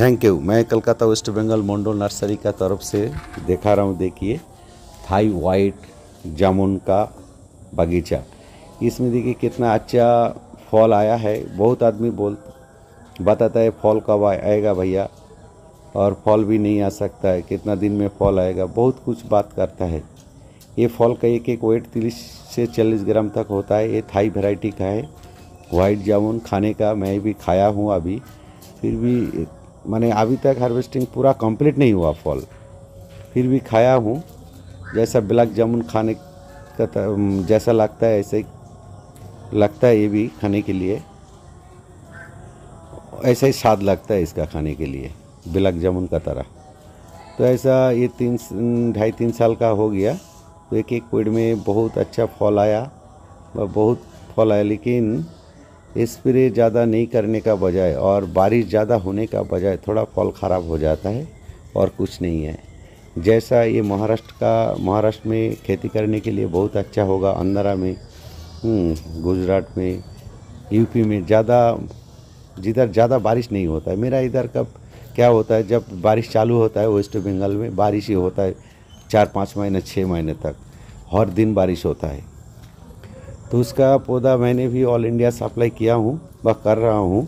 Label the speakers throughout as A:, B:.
A: Thank you मैं Calcutta, waste Bengal, Mandal nursery का तरफ़ से दिखा रहा हूँ, देखिए। थाई वाइट जामुन का बगीचा। इसमें देखिए कितना अच्छा फल आया है। बहुत आदमी बोल, बताता है फल कब आएगा भैया? और फल भी नहीं आ सकता है। कितना दिन में फल आएगा? बहुत कुछ बात करता है। ये फल का एक एक वेट तीस से चालीस ग्राम तक होता है। ये थाई वैरायटी का है। वाइट जामुन खाने का मैं भी खाया हूँ अभी। फिर भी मैंने अभी तक हार्वेस्टिंग पूरा कंप्लीट नहीं हुआ फल। फिर भी खाया हूँ। जैसा ब्लैक जामुन खाने का जैसा लगता है, ऐसे लगता है ये भी खाने के लिए। ऐसा ही स्वाद लगता है इसका खाने के लिए, ब्लैक जामुन का तरह। तो ऐसा ये तीन ढाई तीन साल का हो गया। तो एक एक पेड़ में बहुत अच्छा फल आया, बहुत फल आया, लेकिन स्प्रे ज़्यादा नहीं करने का बजाय और बारिश ज़्यादा होने का बजाय थोड़ा फल ख़राब हो जाता है और कुछ नहीं है। जैसा ये महाराष्ट्र का महाराष्ट्र में खेती करने के लिए बहुत अच्छा होगा अंदरा में हम्म, गुजरात में यूपी में ज़्यादा जिधर ज़्यादा बारिश नहीं होता है। मेरा इधर कब क्या होता है जब बारिश चालू होता है वेस्ट बंगाल में बारिश ही होता है चार पाँच महीने छः महीने तक हर दिन बारिश होता है। तो उसका पौधा मैंने भी ऑल इंडिया सप्लाई किया हूँ व कर रहा हूँ।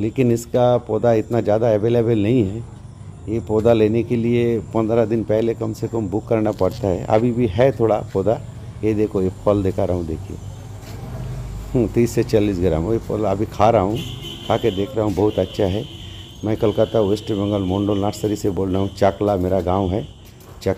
A: लेकिन इसका पौधा इतना ज़्यादा अवेलेबल नहीं है। ये पौधा लेने के लिए पंद्रह दिन पहले कम से कम बुक करना पड़ता है। अभी भी है थोड़ा पौधा। ये देखो ये फल दिखा रहा हूँ देखिए। हम्म, तीस से चालीस ग्राम। वही फल अभी खा रहा हूँ। खा के देख रहा हूँ बहुत अच्छा है। मैं कलकत्ता वेस्ट बंगाल मंडल नर्सरी से बोल रहा हूँ चाकला मेरा गाँव है। चक